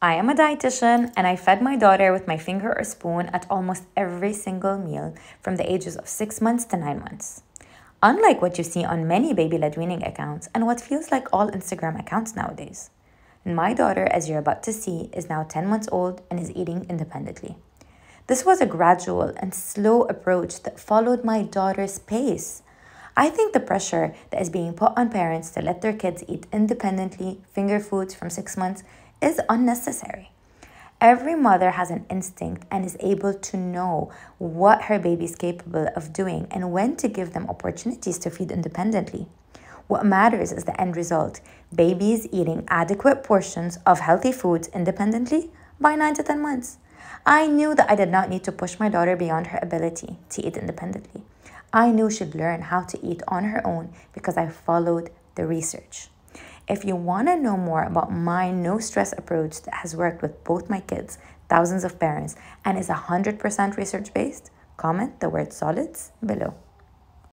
I am a dietitian and I fed my daughter with my finger or spoon at almost every single meal from the ages of six months to nine months. Unlike what you see on many baby led weaning accounts and what feels like all Instagram accounts nowadays. My daughter, as you're about to see, is now 10 months old and is eating independently. This was a gradual and slow approach that followed my daughter's pace. I think the pressure that is being put on parents to let their kids eat independently finger foods from six months is unnecessary. Every mother has an instinct and is able to know what her baby is capable of doing and when to give them opportunities to feed independently. What matters is the end result babies eating adequate portions of healthy foods independently by 9 to 10 months. I knew that I did not need to push my daughter beyond her ability to eat independently. I knew she'd learn how to eat on her own because I followed the research. If you want to know more about my no stress approach that has worked with both my kids, thousands of parents, and is 100% research based, comment the word solids below.